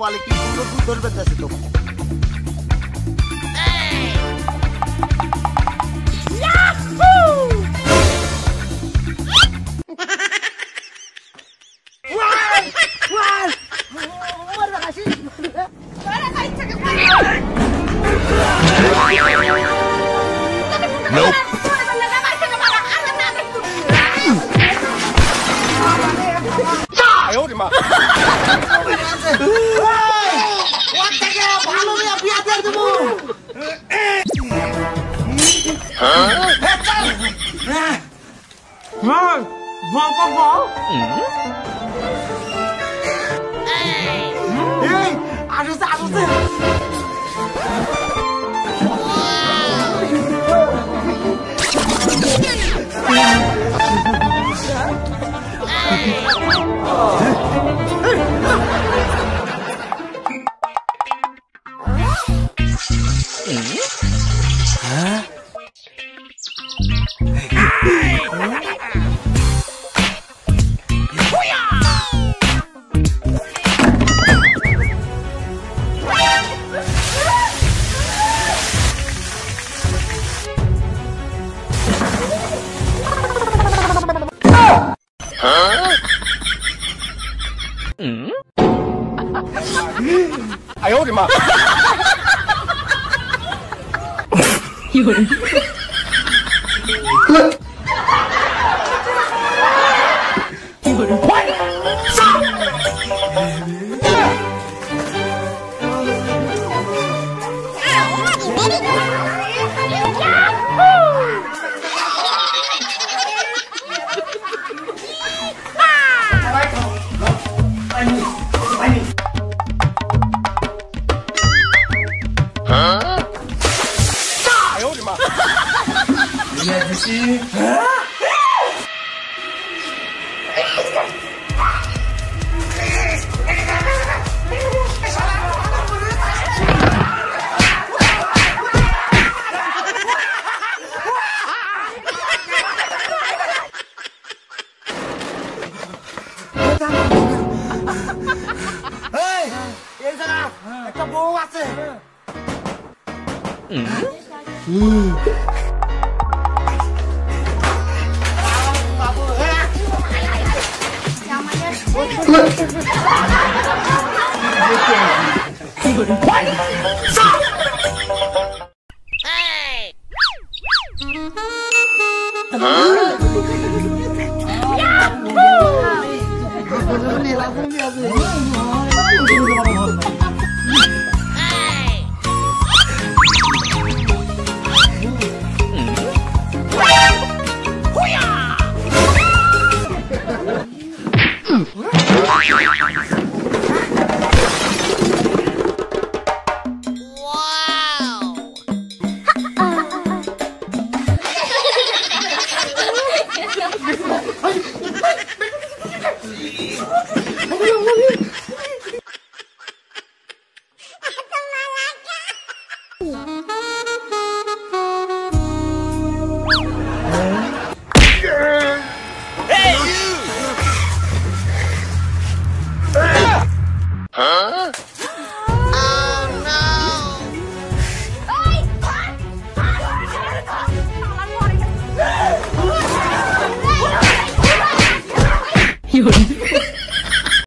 paliki kulo ku dor beta situ. Yahoo! Wah! Wah! Oh, terima kasih. 哇哇哇！嗯，哎，哎，二十四，二十四。嗯？啊？哎！嗯，哎呦我的妈！有人。이 아저씨. 예선아, 아까 뭐 왔어? 응. 음. 死。滚！杀！哎！呀！不！老公，别老公，别别！Huh?